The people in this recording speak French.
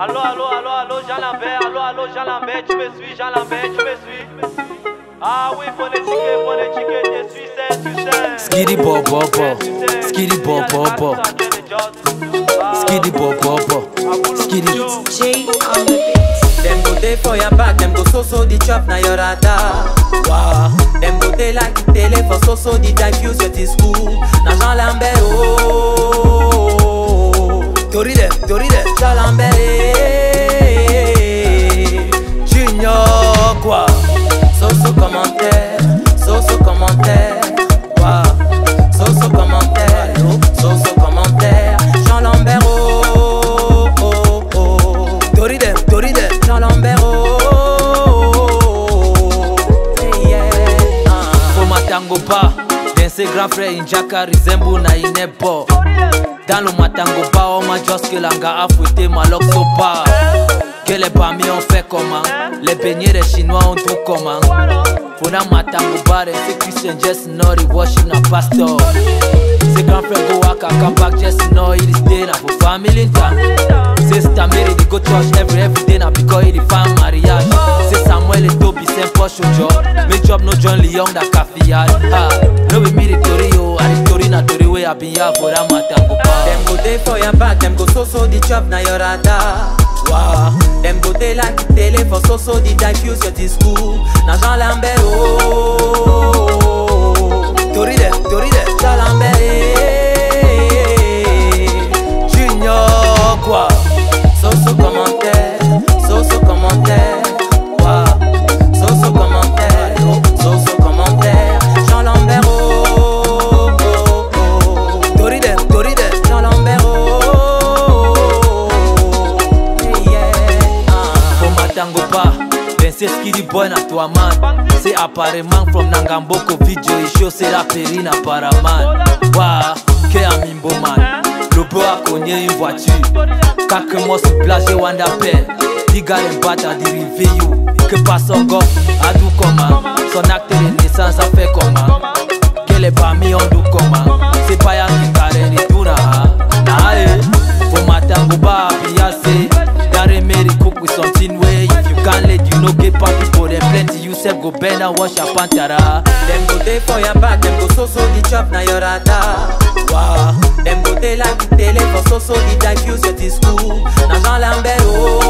Allô, allô, allô, allô, Jean Lambert, allô, allô, Jean Lambert, tu me suis, Jean Lambert, tu me suis. Ah oui, bonne étiquette, bonne étiquette, tu suis, c'est, tu sais. Skiddy bo bo bo, skiddy bo bo bo, skiddy bo bo bo, skiddy. J on the beat. Them go for your back, them go so so the chop na your radar. Wow. Them go there like the tele for so so the diffuse your school. Matango ba, then say grand frère Injaka resemble na inebo. Dans le matango ba, on m'a just que langa a fouetté ma loque so pas. Que les parmi on fait comment? Les beignets des chinois on tout comment? That matango ba, then say Christian just know the worship na pastor. Say grand frère go waka come back just know it is day na for family time. Sister Mary they go church every every day na because it is fan mariage. Say Samuel is dope, he send Porsche job. Job no John Leon that cafe yard. Ha, no be me the story yo, and the story na story way I been here for that matango ba. Them go there for your back, them go so so the chop na your radar. Wow. Them go there like the tele for so so the diffuse your school. Na Jean Lambert oh. Tori dem, tori dem. Jean Lambert then say skiddy boy na to a man. Say apparemment from Nangamboko video, he show say that perina paraman. Wa, que amimbo man. Le beau a cogné une voiture. Quelques mois sur plage, j'ai wanda pelle. Diga les battes à dériver you. Que passe son goff, à tout comment. Son acte de naissance a fait comment. Que les parmi on do comment. C'est pas ya qui carré ni tout na. Na eh, for matango you know get papi for them plenty. You self go bend and wash your pantara. Them go there for your back, them go so so the chop na your radar. Wow. Them go there like the tele for so so the diffuse your this school. Na Jean Lambert oh.